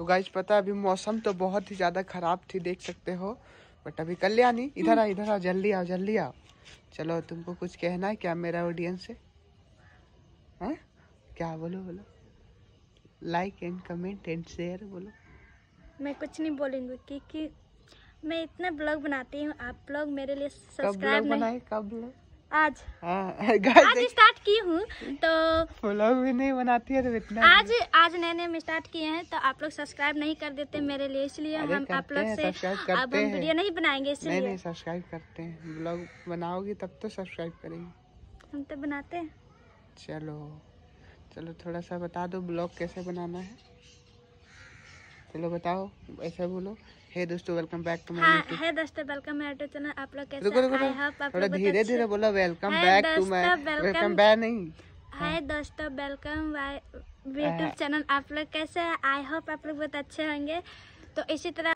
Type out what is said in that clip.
तो गाइज़ पता है अभी मौसम तो बहुत ही ज़्यादा ख़राब थी देख सकते हो। बट अभी कल्याणी इधर आ इधर आ जल्दी आओ जल्दी आओ चलो तुमको कुछ कहना है क्या मेरा ऑडियंस से? हैं? क्या? बोलो बोलो। Like and comment and share बोलो। मैं कुछ नहीं बोलूँगी क्योंकि मैं इतना ब्लॉग बनाती हूँ आप ब्लॉग मेरे लिए सब्सक्राइब बनाए? कब ब्लॉग आज। हाँ आज स्टार्ट की हूँ तो ब्लॉग भी नहीं बनाती है तो इतना आज आज नए नए स्टार्ट किए हैं तो आप लोग सब्सक्राइब नहीं कर देते मेरे लिए इसलिए हम आप लोग से अब हम वीडियो नहीं बनाएँगे इसलिए। नहीं नहीं सब्सक्राइब करते हैं। ब्लॉग बनाओगी तब तो सब्सक्राइब करेंगे। हम तो बनाते हैं। चलो चलो थोड़ा सा बता दो ब्लॉग कैसे बनाना है। चलो बताओ ऐसा बोलो। हे दोस्तों वेलकम बैक टू माय हाँ है दोस्तों वेलकम मेरा यूट्यूब चैनल आप लोग कैसे रुको रुको आई होप आप थोड़ा लोग धीरे धीरे बोलो welcome back to my welcome back नहीं। हाय दोस्तों वेलकम। यूट्यूब चैनल आप लोग कैसे हैं? आई होप आप लोग बहुत अच्छे होंगे। तो इसी तरह